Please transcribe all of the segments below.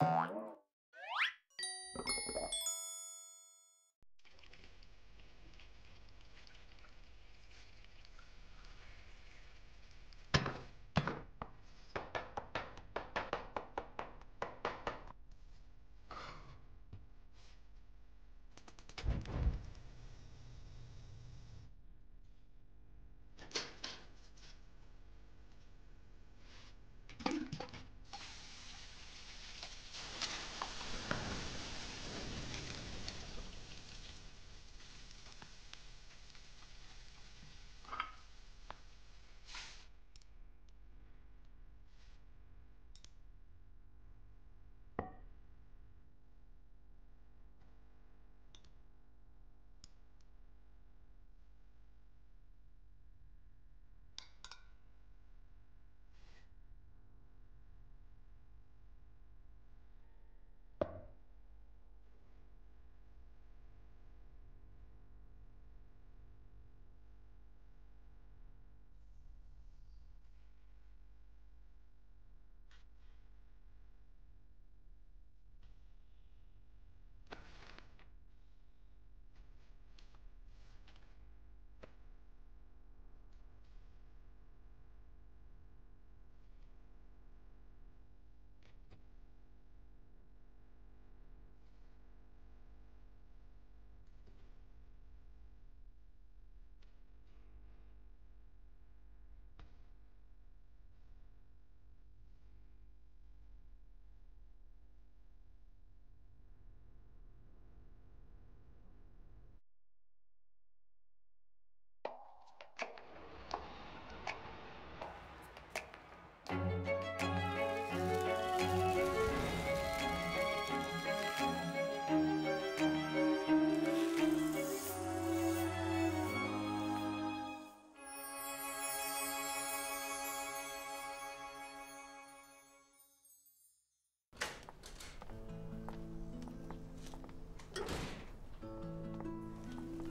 Bye.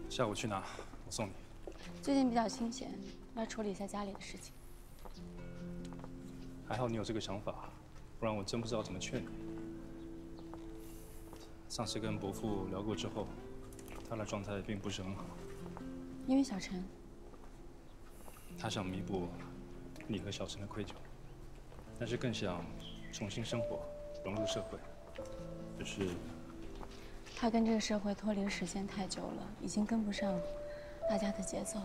下午去拿？我送你。最近比较清闲，要处理一下家里的事情。还好你有这个想法，不然我真不知道怎么劝你。上次跟伯父聊过之后，他的状态并不是很好。因为小陈，他想弥补你和小陈的愧疚，但是更想重新生活，融入社会。只是。他跟这个社会脱离的时间太久了，已经跟不上大家的节奏，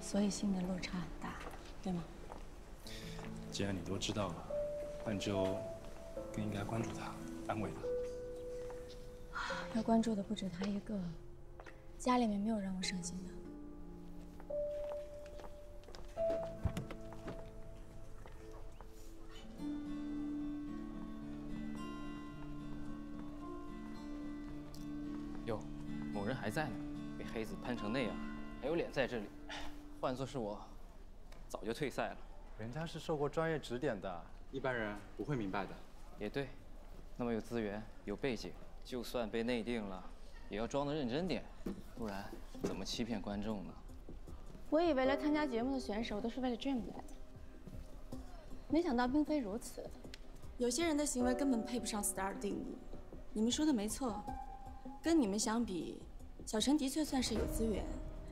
所以心里的落差很大，对吗？既然你都知道了，那你就更应该关注他，安慰他。要关注的不止他一个，家里面没有让我省心的。还在呢，被黑子喷成那样，还有脸在这里？换做是我，早就退赛了。人家是受过专业指点的，一般人不会明白的。也对，那么有资源、有背景，就算被内定了，也要装得认真点，不然怎么欺骗观众呢？我以为来参加节目的选手都是为了 dream 来的，没想到并非如此。有些人的行为根本配不上 star 的定义。你们说的没错，跟你们相比。小陈的确算是有资源，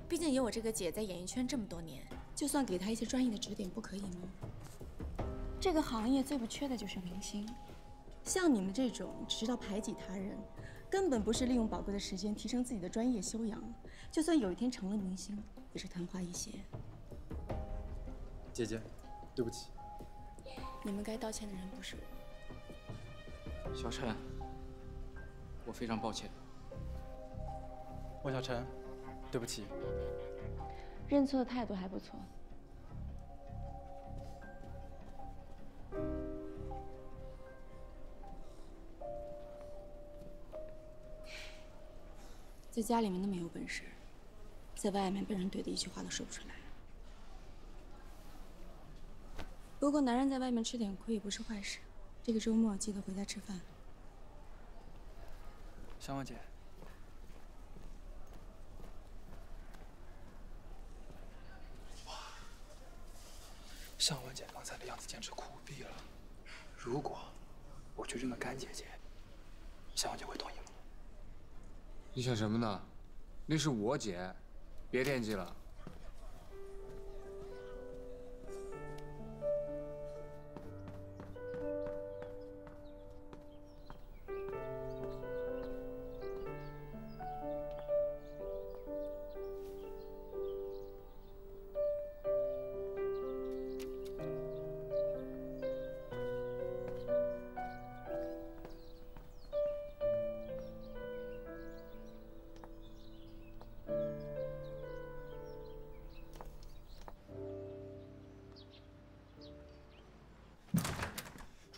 毕竟有我这个姐在演艺圈这么多年，就算给他一些专业的指点，不可以吗？这个行业最不缺的就是明星，像你们这种只知道排挤他人，根本不是利用宝贵的时间提升自己的专业修养，就算有一天成了明星，也是昙花一现。姐姐，对不起。你们该道歉的人不是我。小陈，我非常抱歉。莫小晨，对不起。认错的态度还不错。在家里面那么有本事，在外面被人怼的一句话都说不出来。不过男人在外面吃点亏也不是坏事。这个周末记得回家吃饭。香文姐。向文姐刚才的样子简直酷毙了！如果我去认个干姐姐，向小姐会同意吗？你想什么呢？那是我姐，别惦记了。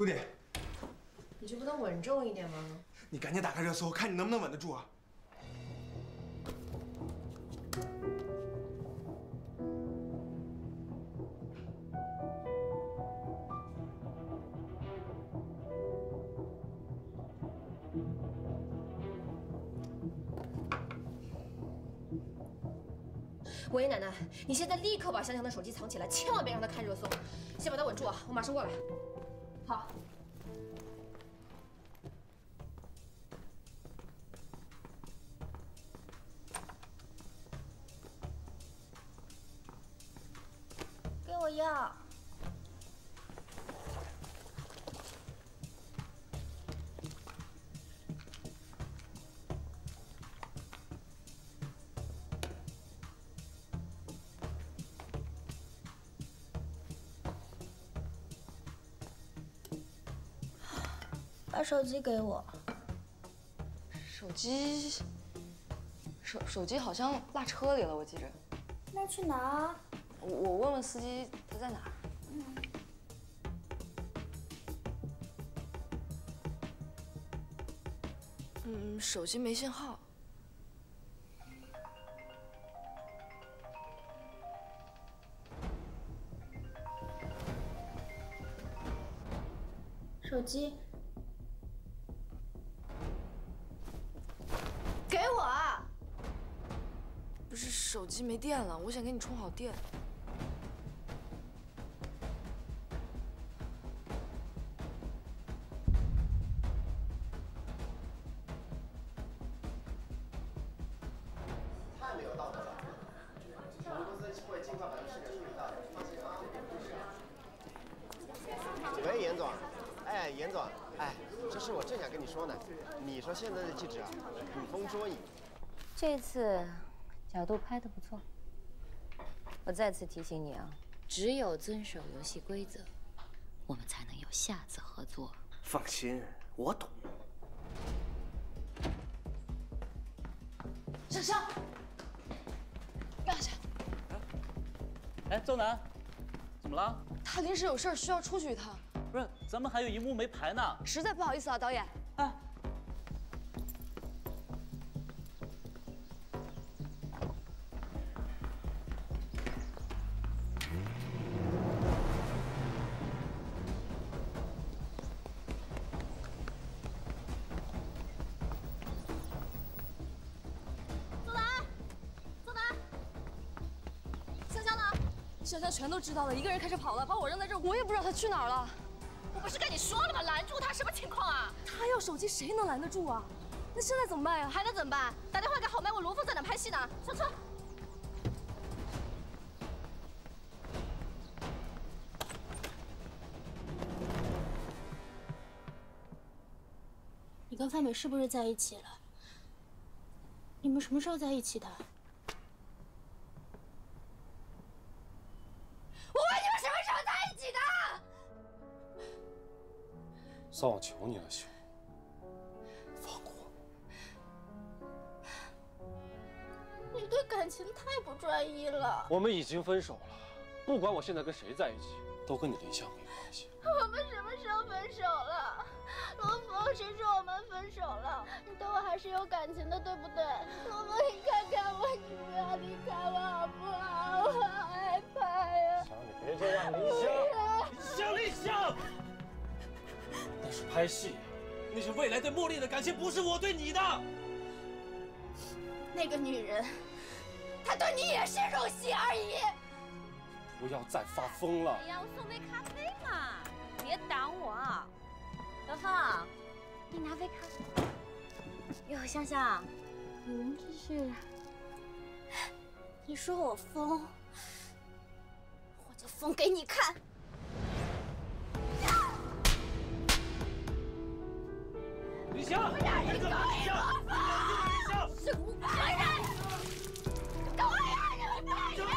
朱迪，你就不能稳重一点吗？你赶紧打开热搜，看你能不能稳得住啊！喂，奶奶，你现在立刻把香香的手机藏起来，千万别让她看热搜。先把她稳住啊，我马上过来。手机给我。手机，手手机好像落车里了，我记着。那去拿。我我问问司机他在哪儿。嗯，手机没信号。手机。电了，我想给你充好电。太没有道德了！我们公司会尽快把这事情处理到的，放心啊。喂，严总，哎，严总，哎，这是我正想跟你说呢。你说现在的记者啊，捕风捉影。这次角度拍的不错。我再次提醒你啊，只有遵守游戏规则，我们才能有下次合作。放心，我懂。上上，让下。哎，周南，怎么了？他临时有事需要出去一趟。不是，咱们还有一幕没排呢。实在不好意思啊，导演。哎。香香全都知道了，一个人开车跑了，把我扔在这儿，我也不知道他去哪儿了。我不是跟你说了吗？拦住他，什么情况啊？他要手机，谁能拦得住啊？那现在怎么办呀？还能怎么办？打电话给郝麦，问罗峰在哪拍戏呢？上车。你跟范美是不是在一起了？你们什么时候在一起的？算我求你了，秀，放过我你对感情太不专一了。我们已经分手了，不管我现在跟谁在一起，都跟你林香没关系。我们什么时候分手了？罗峰，谁说我们分手了？你对我还是有感情的，对不对？罗峰，拍戏，那是未来对茉莉的感情，不是我对你的。那个女人，她对你也是入戏而已。不要再发疯了！哎呀，我送杯咖啡嘛，别挡我。德芳，你拿杯咖啡。哟，香香，你们这是？你说我疯，我就疯给你看。李湘，你怎么李湘？李湘，是五个人，狗呀！你们这人，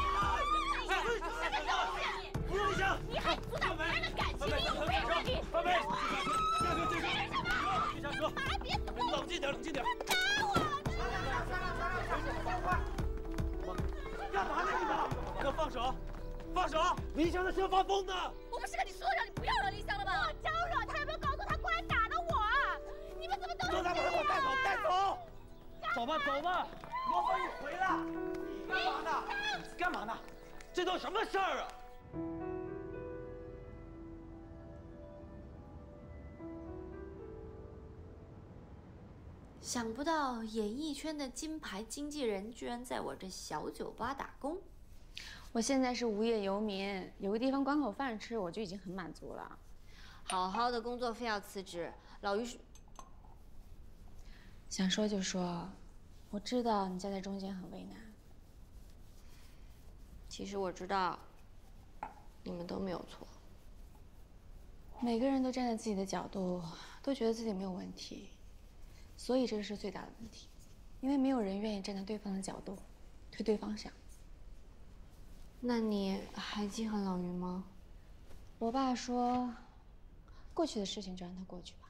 什么东西？不用李湘，你还阻挡别人的感情，你有病吧你？范梅，下车，别人什么？别下车，别动！冷静点，冷静点。打我！干嘛呢你们？要放手，放手！李湘他是要发疯的。我不是跟你说让你不要惹丽香了吗？我招惹他，有没有告诉他过来打的我？都……给我带走，带走！走吧，走吧。罗峰，你回来！干嘛呢？干嘛呢？这都什么事儿啊？想不到演艺圈的金牌经纪人居然在我这小酒吧打工。我现在是无业游民，有个地方管口饭吃，我就已经很满足了。好好的工作非要辞职，老于是想说就说，我知道你夹在中间很为难。其实我知道，你们都没有错。每个人都站在自己的角度，都觉得自己没有问题，所以这个是最大的问题，因为没有人愿意站在对方的角度，替对方想。那你还记恨老于吗？我爸说，过去的事情就让它过去吧。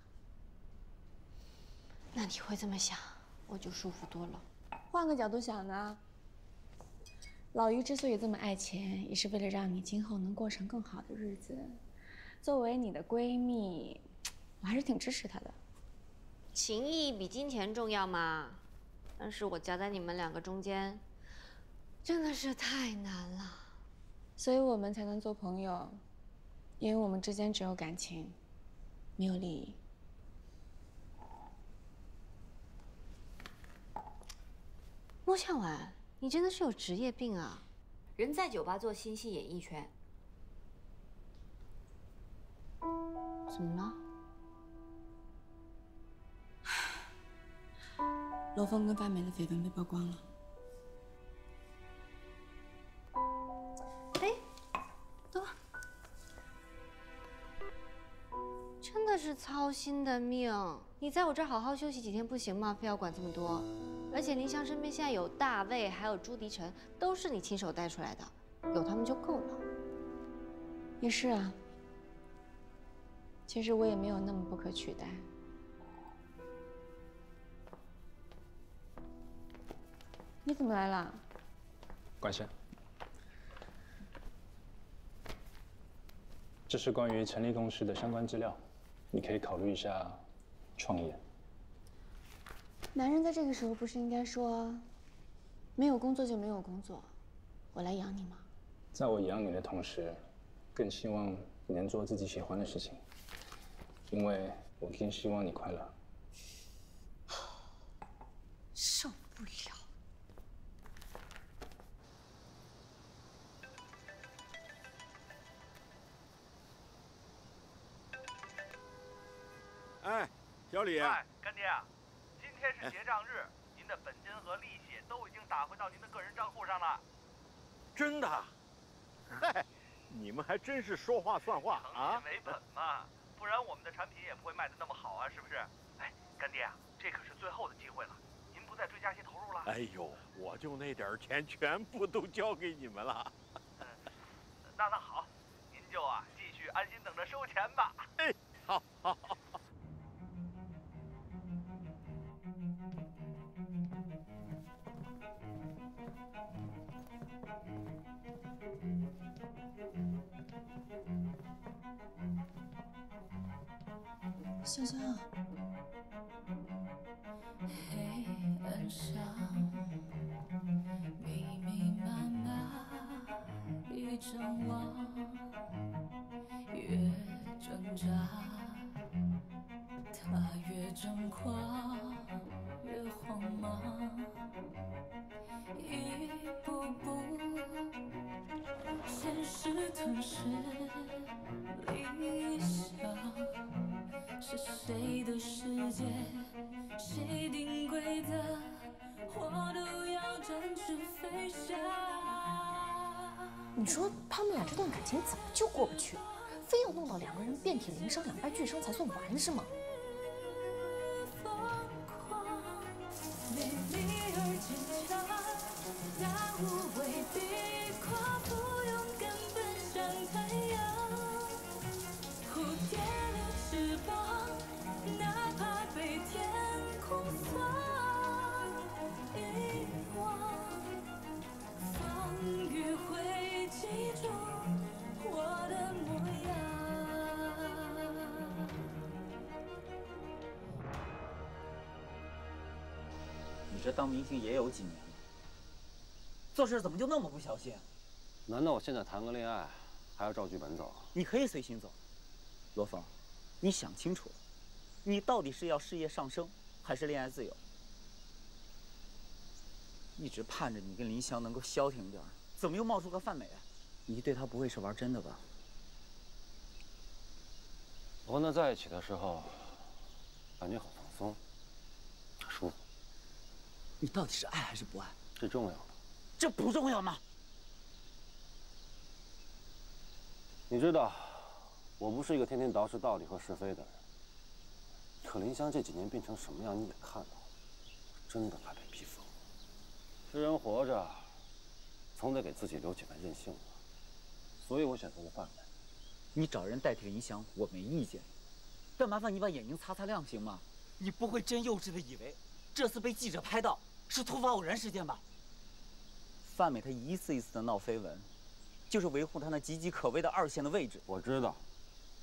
那你会这么想，我就舒服多了。换个角度想呢，老于之所以这么爱钱，也是为了让你今后能过上更好的日子。作为你的闺蜜，我还是挺支持他的。情谊比金钱重要吗？但是我夹在你们两个中间，真的是太难了。所以我们才能做朋友，因为我们之间只有感情，没有利益。莫向晚，你真的是有职业病啊！人在酒吧做新戏演艺圈，怎么了？罗峰跟范梅的绯闻被曝光了。是操心的命！你在我这儿好好休息几天不行吗？非要管这么多？而且林湘身边现在有大卫，还有朱迪晨，都是你亲手带出来的，有他们就够了。也是啊，其实我也没有那么不可取代。你怎么来了？管先，这是关于成立公司的相关资料，你可以考虑一下创业。男人在这个时候不是应该说，没有工作就没有工作，我来养你吗？在我养你的同时，更希望你能做自己喜欢的事情，因为我更希望你快乐。小李。哎，干爹啊，今天是结账日，您的本金和利息都已经打回到您的个人账户上了。真的？嗨，你们还真是说话算话啊！诚信为本嘛，不然我们的产品也不会卖得那么好啊，是不是？哎，干爹啊，这可是最后的机会了，您不再追加些投入了？哎呦，我就那点钱全部都交给你们了。那那好，您就啊继续安心等着收钱吧。香香，黑暗上密密麻麻一张网，越挣扎，他越张狂，越慌忙，一步步，吞噬理想是谁的世界谁定规则我都要展翅飞翔你说他们俩这段感情怎么就过不去？非要弄到两个人遍体鳞伤两败俱伤才算完是吗？当明星也有几年了，做事怎么就那么不小心？难道我现在谈个恋爱还要照剧本走？你可以随心走，罗峰，你想清楚了，你到底是要事业上升，还是恋爱自由？一直盼着你跟林湘能够消停点，怎么又冒出个范美啊？你对她不会是玩真的吧？我跟他在一起的时候，感觉很放松。你到底是爱还是不爱？这重要吗？这不重要吗？你知道，我不是一个天天捯饬道理和是非的人。可林香这几年变成什么样，你也看到了，真的快被逼疯了。这人活着，总得给自己留几分任性吧。所以我选择了范美。你找人代替林香，我没意见，但麻烦你把眼睛擦擦亮行吗？你不会真幼稚的以为这次被记者拍到是突发偶然事件吧？范美她一次一次的闹绯闻，就是维护她那岌岌可危的二线的位置。我知道，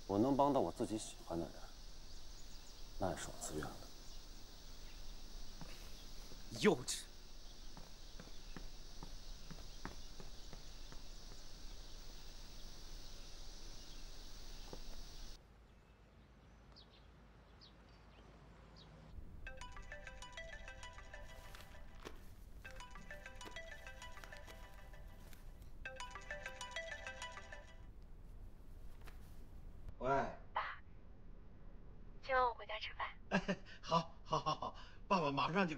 我能帮到我自己喜欢的人，那也是我自愿的。幼稚。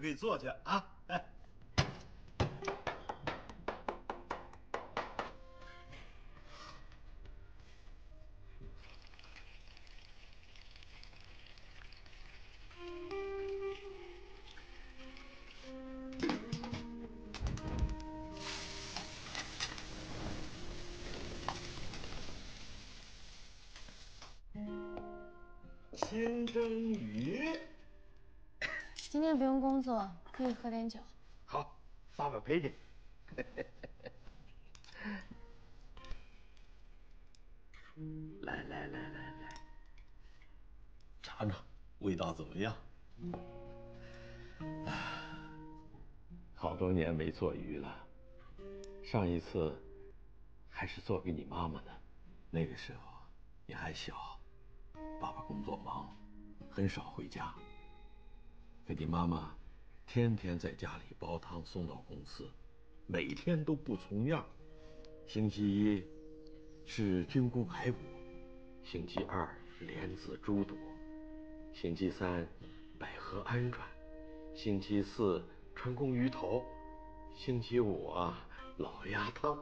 可以做去啊！哎，清蒸鱼，今天不用工作，可以喝点酒。好，爸爸陪你。来来来来来，尝尝味道怎么样？啊，好多年没做鱼了，上一次还是做给你妈妈的，那个时候你还小，爸爸工作忙，很少回家。可你妈妈天天在家里煲汤送到公司，每天都不重样。星期一是菌菇排骨，星期二莲子猪肚，星期三百合鹌鹑，星期四川贡鱼头，星期五啊老鸭汤。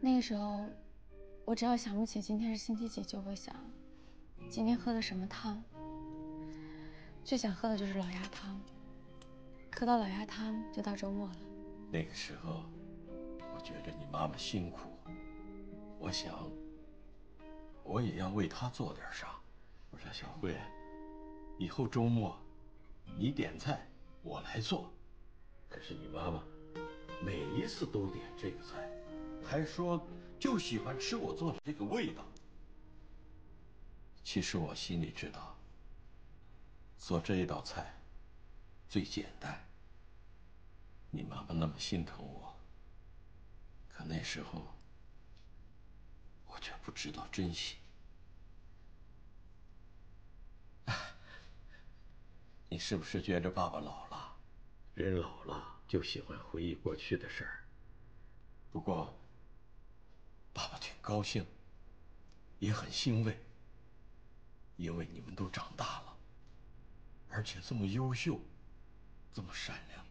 那个时候，我只要想不起今天是星期几，就会想今天喝的什么汤。最想喝的就是老鸭汤，喝到老鸭汤就到周末了。那个时候，我觉着你妈妈辛苦，我想我也要为她做点啥。我说小慧，以后周末你点菜，我来做。可是你妈妈每一次都点这个菜，还说就喜欢吃我做的这个味道。其实我心里知道，做这一道菜最简单。你妈妈那么心疼我，可那时候我却不知道珍惜。你是不是觉着爸爸老了？人老了就喜欢回忆过去的事儿。不过，爸爸挺高兴，也很欣慰，因为你们都长大了，而且这么优秀，这么善良。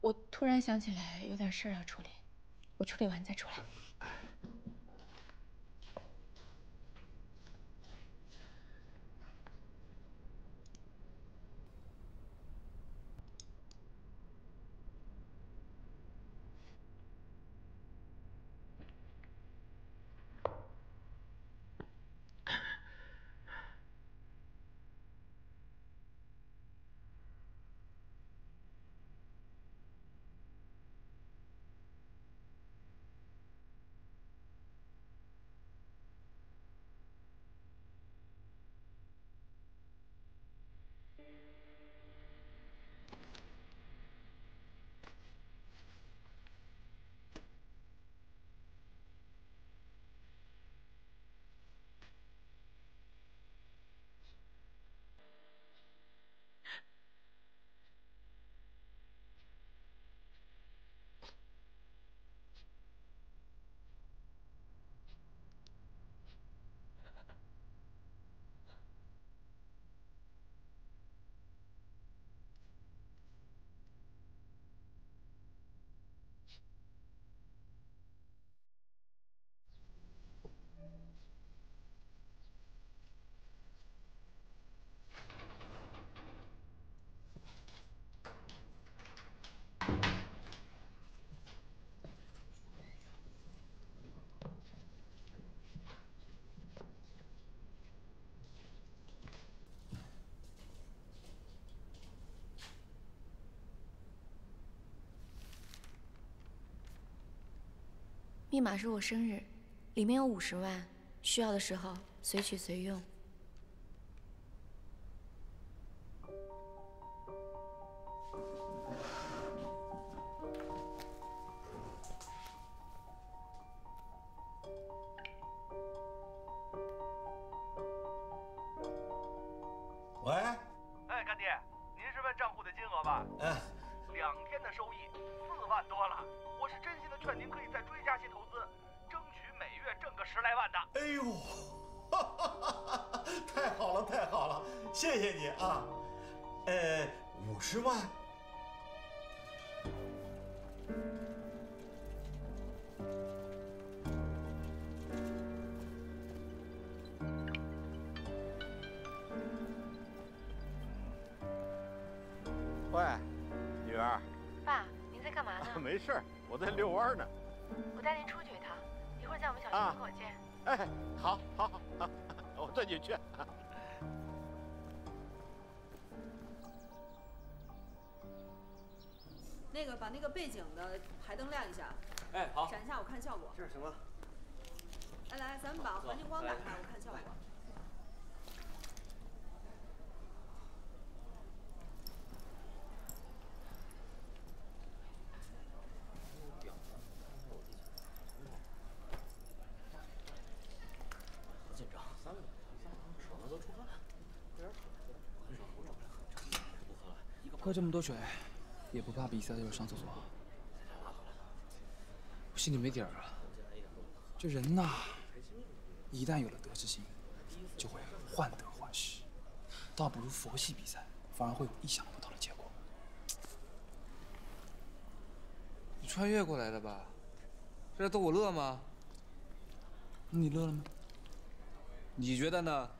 我突然想起来有点事儿要处理，我处理完再出来。密码是我生日，里面有五十万，需要的时候随取随用。爸，您在干嘛呢？没事儿，我在遛弯呢。我带您出去一趟，一会儿在我们小区门口见。哎，好，好，好，好我这就去。那个把那个背景的台灯亮一下，哎，好。闪一下我看效果。这是什么？来来，咱们把环境光打开，我看效果。好紧张，三个，手上都出汗了，快点很少喝不喝了，一个喝这么多水，也不怕比赛的时候上厕所？我心里没底儿啊。这人呐，一旦有了得失心，就会患得患失，倒不如佛系比赛，反而会有意想不到的结果。你穿越过来的吧？是在逗我乐吗？你乐了吗？你觉得呢？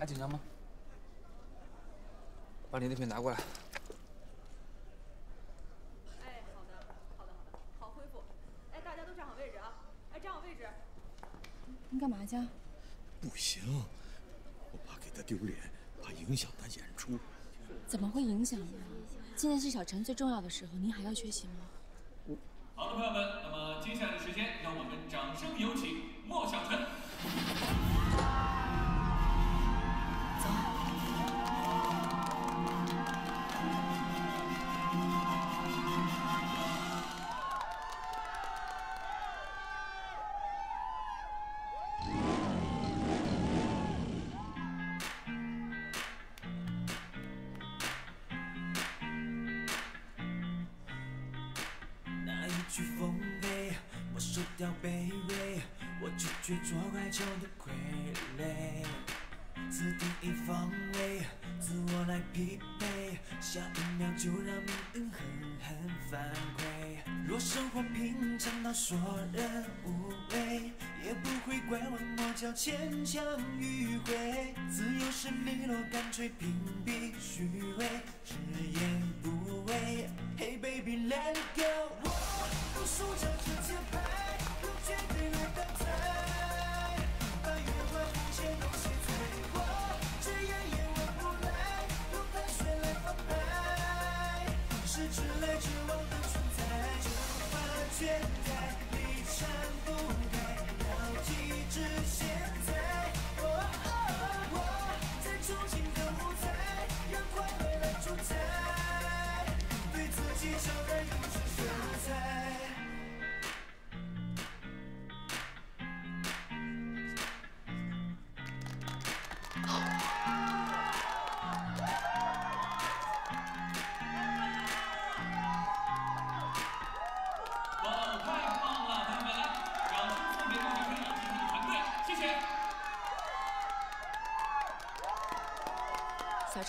还紧张吗？把你那瓶拿过来。哎，好的，好的，好的，好恢复。哎，大家都站好位置啊！哎，站好位置。你干嘛去？不行，我怕给他丢脸，怕影响他演出。怎么会影响呢？今天是小陈最重要的时候，您还要缺席吗？好的，朋友们，那么接下来的时间，让我们掌声有请莫小晨。反馈。若生活平常到索然无味，也不会拐弯抹角牵强迂回。自由是利落，干脆屏蔽虚伪，直言不讳。Hey baby let it go，我不输这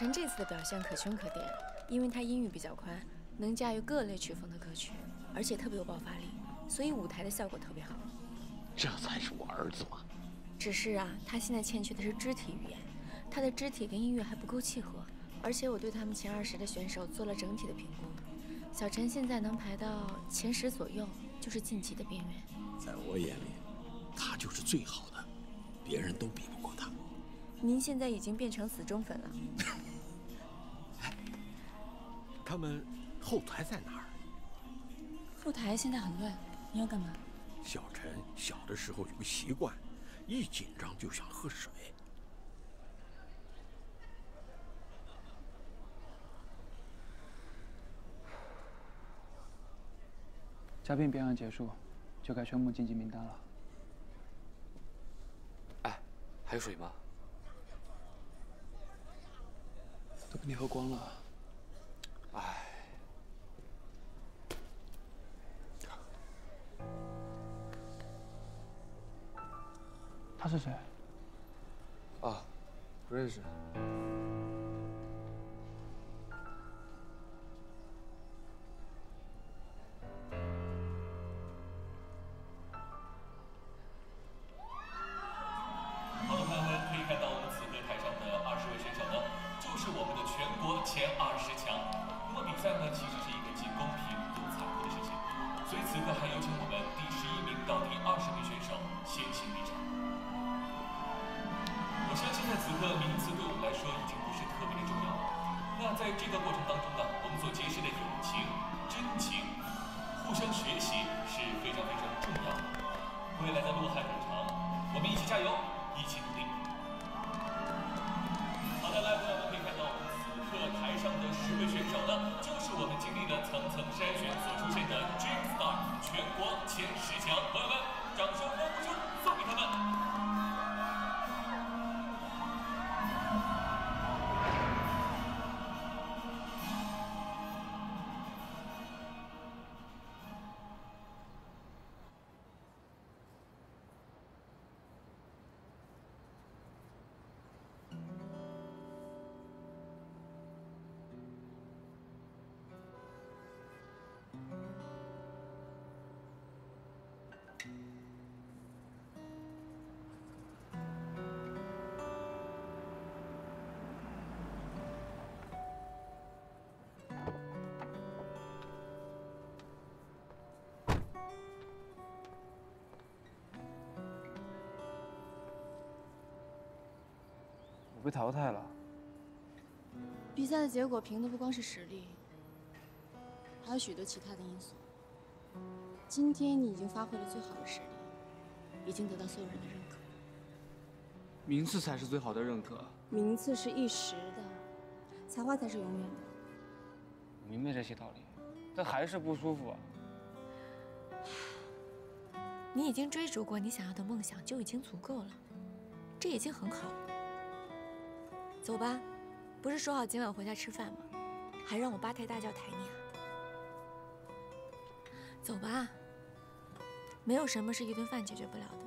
小陈这次的表现可圈可点，因为他音域比较宽，能驾驭各类曲风的歌曲，而且特别有爆发力，所以舞台的效果特别好。这才是我儿子嘛！只是啊，他现在欠缺的是肢体语言，他的肢体跟音乐还不够契合，而且我对他们前二十的选手做了整体的评估，小陈现在能排到前十左右，就是晋级的边缘。在我眼里，他就是最好的，别人都比不过他。您现在已经变成死忠粉了。他们后台在哪儿？后台现在很乱，你要干嘛？小陈小的时候有个习惯，一紧张就想喝水。嘉宾表演结束，就该宣布晋级名单了。哎还有水吗？都被你喝光了。他是谁？啊，不认识。被淘汰了。比赛的结果凭的不光是实力，还有许多其他的因素。今天你已经发挥了最好的实力，已经得到所有人的认可。名次才是最好的认可。名次是一时的，才华才是永远的。我明白这些道理，但还是不舒服啊。你已经追逐过你想要的梦想，就已经足够了，这已经很好了。走吧，不是说好今晚回家吃饭吗？还让我八抬大轿抬你啊？走吧，没有什么是一顿饭解决不了的。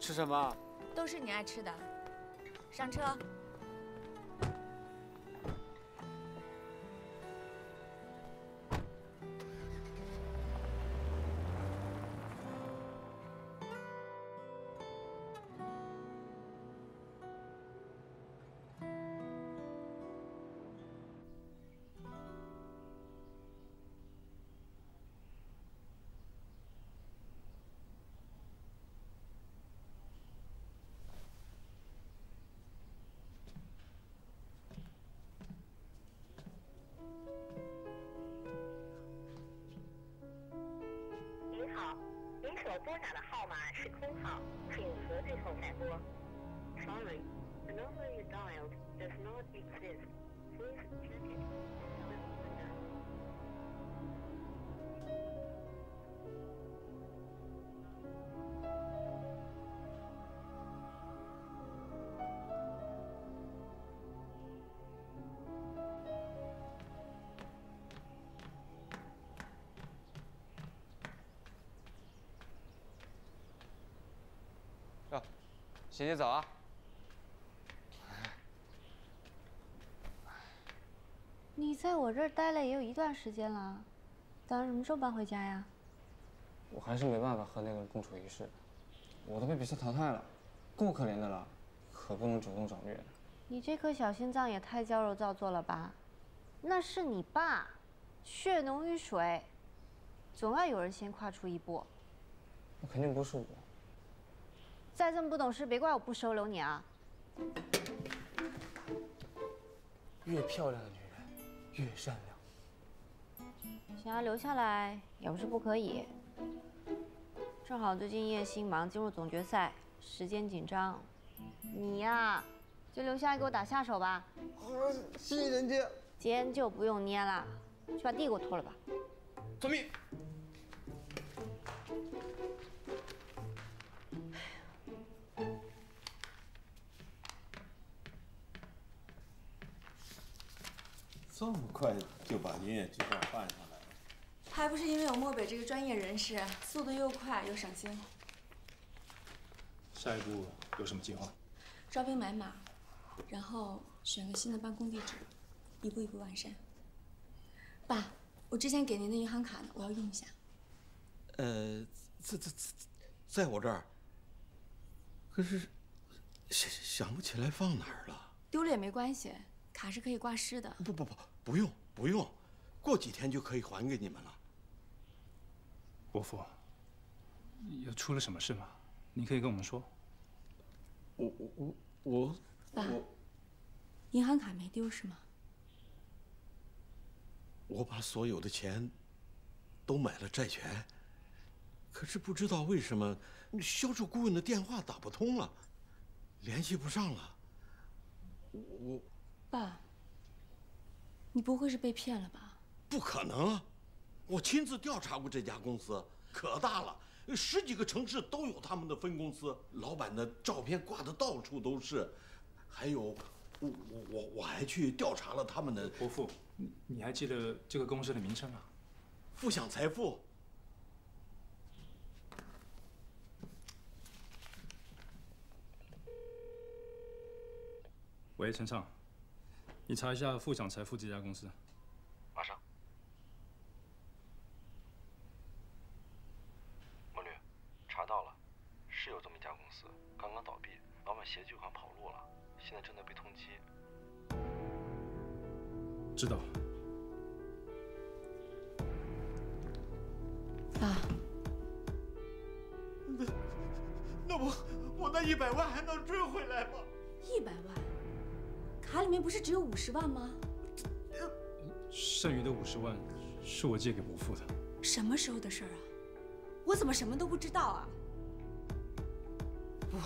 吃什么？都是你爱吃的。上车。拨打的号码是空号，请核对后再拨。Sorry, the number you dialed does not exist. Please check it. 洗洗澡啊。你在我这儿待了也有一段时间了，打算什么时候搬回家呀？我还是没办法和那个人共处一室，我都被比赛淘汰了，够可怜的了，可不能主动找虐。你这颗小心脏也太娇柔造作了吧？那是你爸，血浓于水，总要有人先跨出一步。那肯定不是我。再这么不懂事，别怪我不收留你啊！越漂亮的女人越善良。想要留下来也不是不可以。正好最近叶星忙进入总决赛，时间紧张，你呀就留下来给我打下手吧。谢谢人家。肩就不用捏了，去把地给我拖了吧。遵命。这么快就把音乐计划办下来了？还不是因为有漠北这个专业人士，速度又快又省心。下一步有什么计划？招兵买马，然后选个新的办公地址，一步一步完善。爸，我之前给您的银行卡呢，我要用一下。呃，在在在，在我这儿。可是想想不起来放哪儿了。丢了也没关系，卡是可以挂失的。不不不，不用不用，过几天就可以还给你们了。伯父，又出了什么事吗？你可以跟我们说。我我我我，爸，银行卡没丢是吗？我把所有的钱都买了债权，可是不知道为什么销售顾问的电话打不通了，联系不上了。我爸，你不会是被骗了吧？不可能，我亲自调查过这家公司，可大了，十几个城市都有他们的分公司，老板的照片挂的到处都是，还有，我我我我还去调查了他们的。伯父，你你还记得这个公司的名称吗？富享财富。喂，陈畅，你查一下富享财富这家公司。马上。魔女，查到了，是有这么一家公司，刚刚倒闭，老板携巨款跑路了，现在正在被通缉。知道。爸，那那我我那一百万还能追回来吗？一百万，卡里面不是只有五十万吗？剩余的五十万是我借给伯父的。什么时候的事儿啊？我怎么什么都不知道啊？不，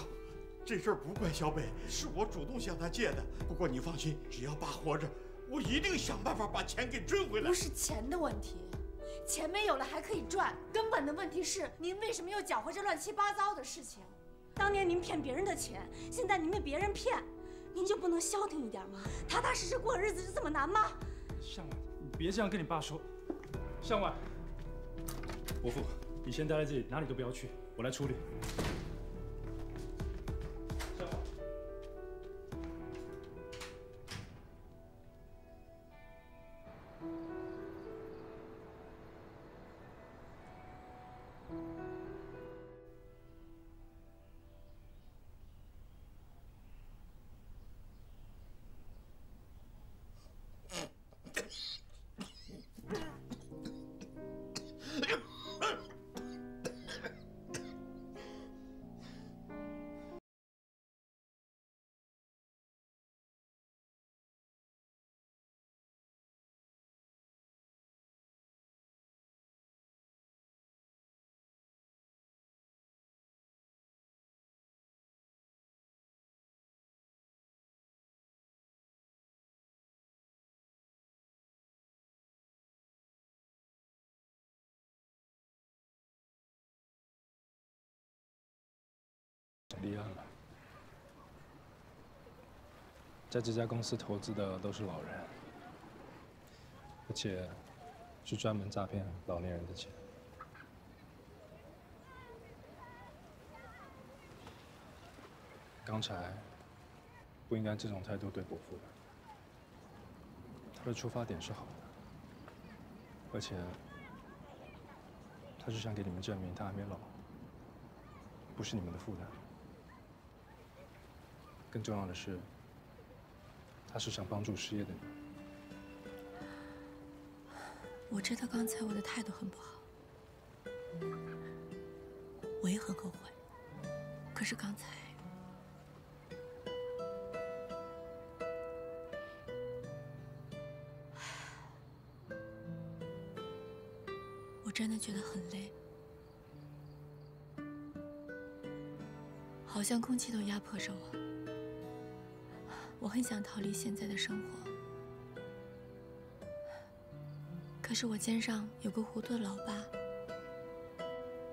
这事儿不怪小北，是我主动向他借的。不过你放心，只要爸活着，我一定想办法把钱给追回来。不是钱的问题，钱没有了还可以赚，根本的问题是您为什么又搅和这乱七八糟的事情？当年您骗别人的钱，现在您被别人骗，您就不能消停一点吗？踏踏实实过日子就这么难吗？向晚，你别这样跟你爸说。向晚，伯父，你先待在这里，哪里都不要去，我来处理。离岸了。在这家公司投资的都是老人，而且是专门诈骗老年人的钱。刚才不应该这种态度对伯父的。他的出发点是好的，而且他是想给你们证明他还没老，不是你们的负担。更重要的是，他是想帮助失业的你。我知道刚才我的态度很不好，我也很后悔。可是刚才，我真的觉得很累，好像空气都压迫着我。我很想逃离现在的生活。可是我肩上有个糊涂的老爸，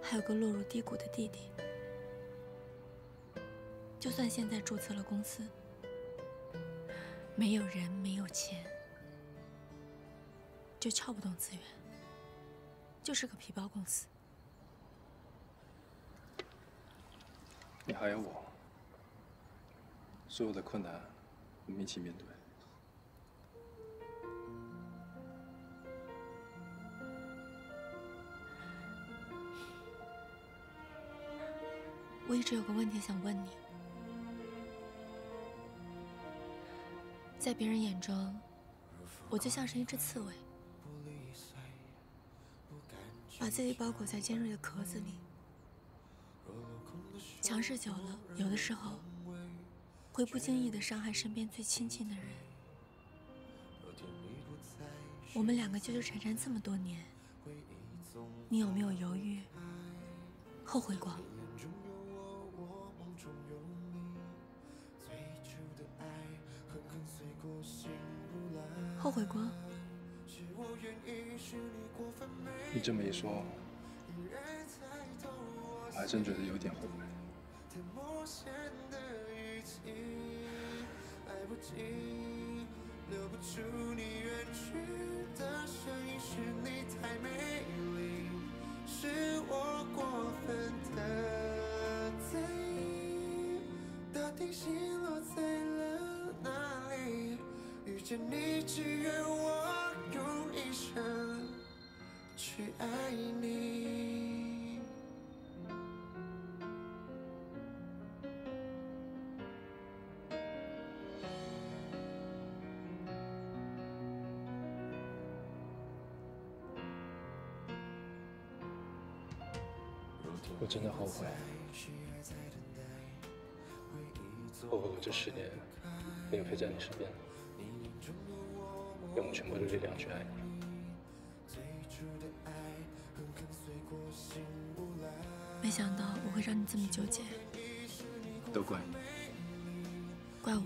还有个落入低谷的弟弟。就算现在注册了公司，没有人，没有钱，就撬不动资源，就是个皮包公司。你还有我，所有的困难，我们一起面对。我一直有个问题想问你，在别人眼中，我就像是一只刺猬，把自己包裹在尖锐的壳子里。强势久了，有的时候会不经意的伤害身边最亲近的人。我们两个纠纠缠缠这么多年，你有没有犹豫、后悔过？后悔过？你这么一说，我还真觉得有点后悔。来不及留不住你远去的声音，是你太美丽，是我过分的在意。到底心落在了哪里？遇见你，只愿我用一生去爱你。我真的后悔，后悔我这十年没有陪在你身边，用我全部的力量去爱你。没想到我会让你这么纠结，都怪你，怪我。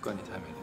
怪你太美丽。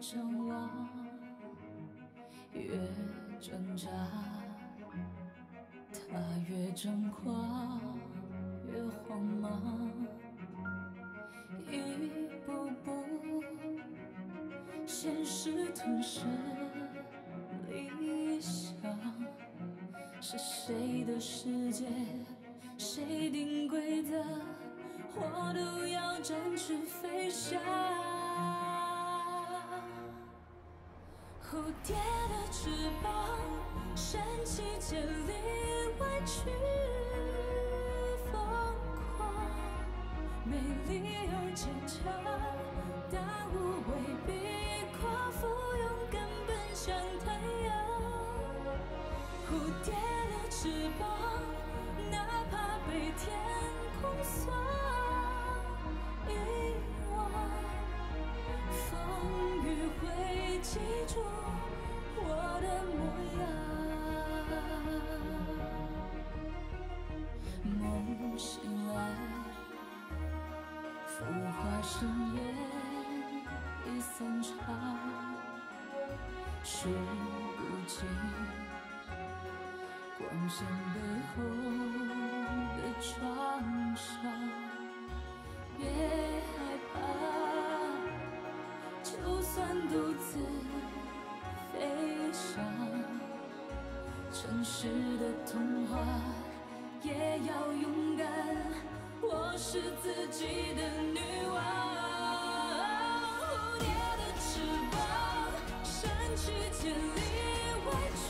张望，越挣扎，他越张狂，越慌忙，一步步，现实吞噬理想，是谁的世界？蝴蝶的翅膀，升起千里外去疯狂，美丽而坚强，大无畏，必跨赴勇敢奔向太阳。蝴蝶的翅膀，哪怕被天空所会记住我的模样。梦醒来，浮华盛宴已散场，数不尽光线背后的创伤。别害怕，就算独自飞翔，城市的童话也要勇敢。我是自己的女王。蝴蝶的翅膀，扇起千里外去